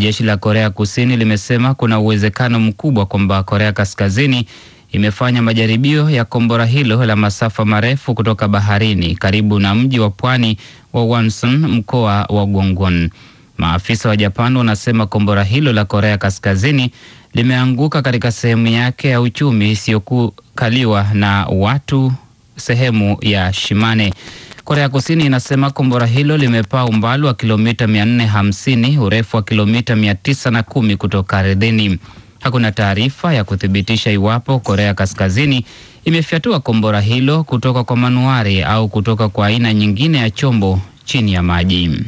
Jeshi la Korea Kusini limesema kuna uwezekano mkubwa kwamba Korea Kaskazini imefanya majaribio ya kombora hilo la masafa marefu kutoka baharini karibu na mji wa pwani wa Wonsan, mkoa wa Gwangwon. Maafisa wa Japan wanasema kombora hilo la Korea Kaskazini limeanguka katika sehemu yake ya uchumi isiyokaliwa na watu, sehemu ya Shimane. Korea Kusini inasema kombora hilo limepaa umbali wa kilomita 450, urefu wa kilomita 910 kutoka ardhini. Hakuna taarifa ya kuthibitisha iwapo Korea Kaskazini imefyatua kombora hilo kutoka kwa manuari au kutoka kwa aina nyingine ya chombo chini ya maji.